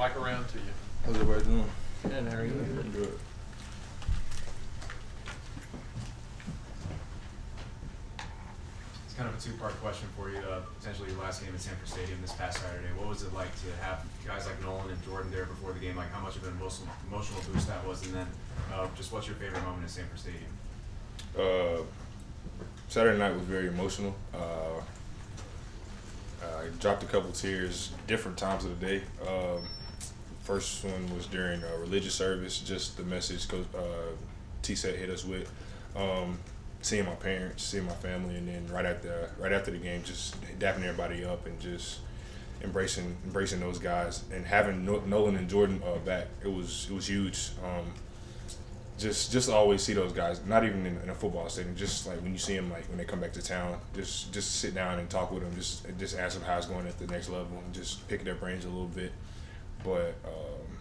mic around to you. How's everybody doing? Good, how are you? Good. It's kind of a two-part question for you. Uh, potentially your last game at Sanford Stadium this past Saturday. What was it like to have guys like Nolan and Jordan there before the game? Like how much of an emotional, emotional boost that was, and then uh, just what's your favorite moment at Sanford Stadium? Uh, Saturday night was very emotional. Uh, I dropped a couple tears different times of the day. Um, first one was during a religious service, just the message Coach uh, T-Set hit us with. Um, seeing my parents, seeing my family, and then right after right after the game, just dapping everybody up and just embracing embracing those guys and having Nolan and Jordan uh, back. It was it was huge. Um, just just always see those guys. Not even in, in, a football stadium. Just like when you see them, like when they come back to town, just just sit down and talk with them. Just just ask them how it's going at the next level and just pick their brains a little bit. But um,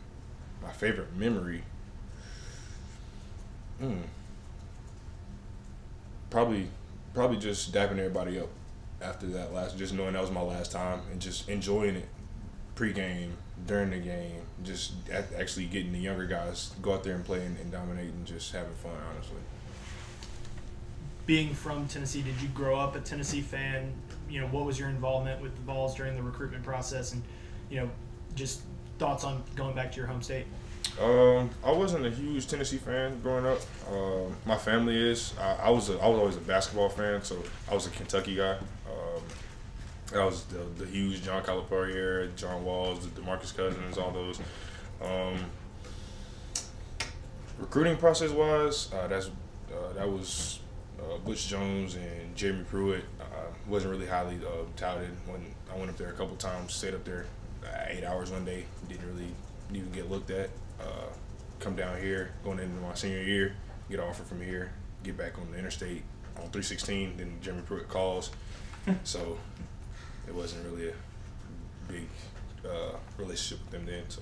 my favorite memory. Hmm probably probably just dapping everybody up after that last, just knowing that was my last time and just enjoying it pre-game, during the game, just actually getting the younger guys go out there and play and, and dominate and just having fun, honestly. Being from Tennessee, did you grow up a Tennessee fan? You know, what was your involvement with the Vols during the recruitment process, and you know, just thoughts on going back to your home state? Um, I wasn't a huge Tennessee fan growing up. Uh, my family is. I, I, was a, I was always a basketball fan, so I was a Kentucky guy. Um, I was the, the huge John Calipari John Walls, the DeMarcus Cousins, all those. Um, recruiting process wise, uh, that's uh, that was uh, Butch Jones and Jeremy Pruitt. Uh, wasn't really highly uh, touted when I went up there a couple times. Stayed up there eight hours one day. Didn't really even get looked at uh, come down here, going into my senior year, get an offer from here, get back on the interstate on 316. Then Jeremy Pruitt calls, so it wasn't really a big uh, relationship with them then. So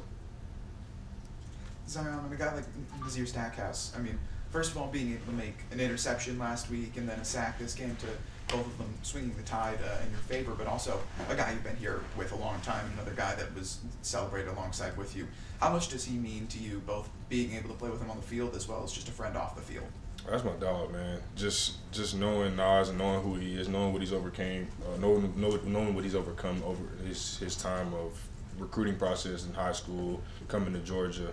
Zion and a guy like Nazir Stackhouse. I mean, first of all, being able to make an interception last week and then a sack this game to both of them swinging the tide uh, in your favor, but also a guy you've been here with a long time, another guy that was celebrated alongside with you. How much does he mean to you, both being able to play with him on the field as well as just a friend off the field? That's my dog, man. Just just knowing Nas and knowing who he is, knowing what he's overcame, uh, knowing, knowing what he's overcome over his his time of recruiting process in high school, coming to Georgia.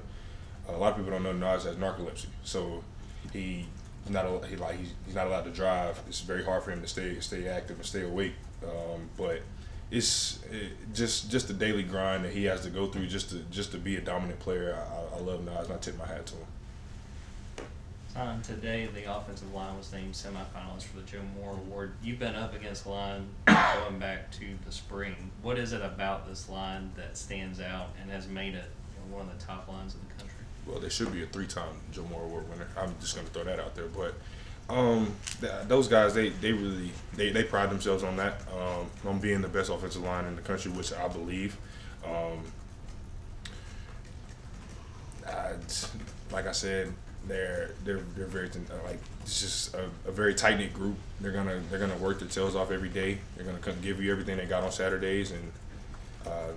a lot of people don't know Nas has narcolepsy, so he he's not he like he's, he's not allowed to drive. It's very hard for him to stay stay active and stay awake. Um, but it's it, just just the daily grind that he has to go through just to just to be a dominant player. I, I love Nas, and I tip my hat to him. Um, today, the offensive line was named semifinalist for the Joe Moore Award. You've been up against line going back to the spring. What is it about this line that stands out and has made it you know, one of the top lines in the country? Well, there should be a three-time Joe Moore Award winner. I'm just going to throw that out there, but um, th- those guys, they, they really they, they pride themselves on that, um, on being the best offensive line in the country, which I believe. Um, I, like I said, they're they're they're very like it's just a, a very tight knit group. They're gonna they're gonna work their tails off every day. They're gonna come give you everything they got on Saturdays, and uh,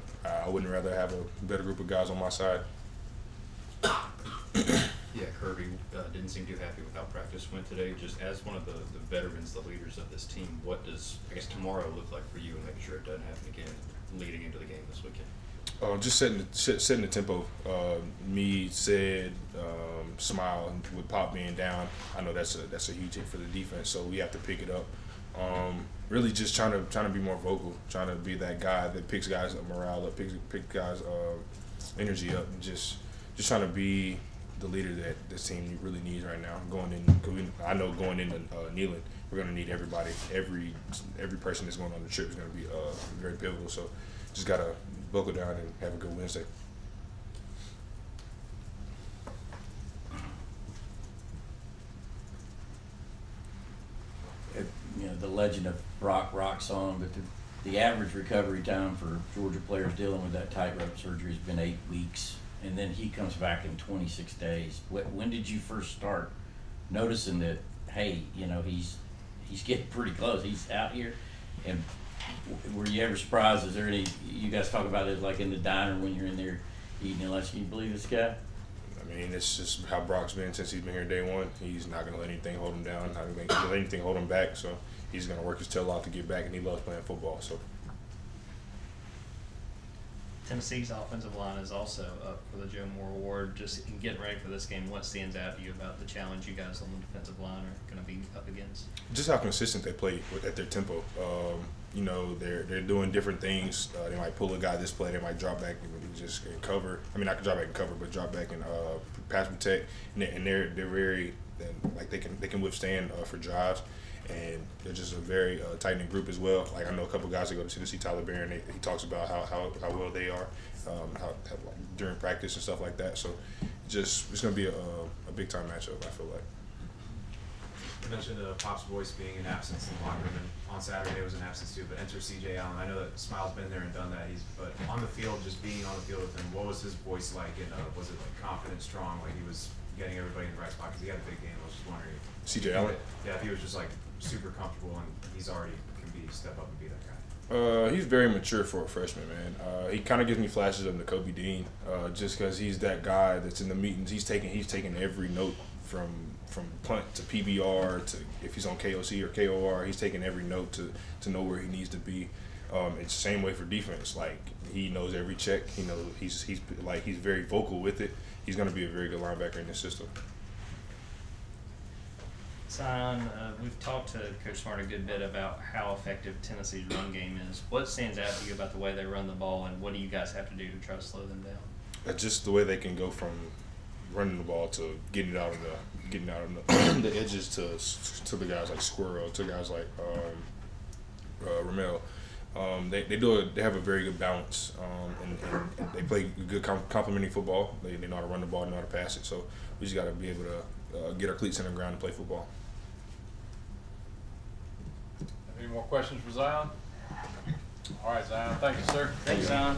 I wouldn't rather have a better group of guys on my side yeah, Kirby uh, didn't seem too happy with how practice went today. Just as one of the, the veterans, the leaders of this team, what does I guess tomorrow look like for you, and making sure it doesn't happen again leading into the game this weekend? Uh, just setting the, setting the tempo. Uh, me said um, Smael with pop being down. I know that's a that's a huge hit for the defense, so we have to pick it up. Um, really, just trying to trying to be more vocal, trying to be that guy that picks guys morale up, picks pick guys uh, energy up, and just just trying to be the leader that this team really needs right now. Going in, I know going into uh, Neyland, we're going to need everybody. Every every person that's going on the trip is going to be uh, very pivotal. So just got to buckle down and have a good Wednesday. you know the legend of Brock Rock song, but the, the average recovery time for Georgia players dealing with that tightrope surgery has been eight weeks and then he comes back in 26 days. When did you first start noticing that? Hey, you know he's he's getting pretty close. He's out here, and were you ever surprised? Is there any? You guys talk about it like in the diner when you're in there Eating unless you believe this guy. I mean, it's just how Brock's been since he's been here day one. He's not gonna let anything hold him down. Not gonna let anything hold him back. So he's gonna work his tail off to get back, and he loves playing football. So Tennessee's offensive line is also up for the Joe Moore Award. Just in getting ready for this game, what stands out to you about the challenge you guys on the defensive line are going to be up against? just how consistent they play at their tempo. Um, you know, they're they're doing different things. Uh, they might pull a guy this play. They might drop back and just and cover. I mean, I not drop back and cover, but drop back and uh, pass protect. And they're, and they're they're very like they can they can withstand uh, for drives. And they're just a very uh, tight knit group as well. Like I know a couple guys that go to Tennessee, Tyler Baron. He talks about how, how, how well they are um, how, how, during practice and stuff like that. So, just it's gonna be a, a big time matchup. I feel like. You mentioned uh, Pop's voice being an absence in the locker room, and on Saturday it was an absence too. But enter C.J. Allen. I know that Smael's been there and done that. He's but on the field, just being on the field with him, what was his voice like? And uh, was it like confident, strong, like he was getting everybody in the right spot? Because he had a big game. I was just wondering. C.J. Allen? Yeah, if he was just like super comfortable and he's already can be step up and be that guy. Uh, he's very mature for a freshman, man. Uh, he kind of gives me flashes of Nakobe Dean, uh, just because he's that guy that's in the meetings. He's taking he's taking every note from from punt to PBR to if he's on KOC or KOR. He's taking every note to to know where he needs to be. Um, it's the same way for defense. Like he knows every check. He knows he's he's like he's very vocal with it. He's going to be a very good linebacker in this system. Zion, uh, we've talked to Coach Smart a good bit about how effective Tennessee's run game is. What stands out to you about the way they run the ball, and what do you guys have to do to try to slow them down? Uh, just the way they can go from running the ball to getting it out of the getting out of the, the edges to to the guys like Squirrel, to guys like um, uh, Ramel. Um, they, they do a, they have a very good balance um, and, and, and they play good com- complementary football. They, they know how to run the ball, they know how to pass it. So we just got to be able to uh, get our cleats in the ground and play football. Any more questions for Zion? All right, Zion, thank you, sir. Thank Thanks, Zion.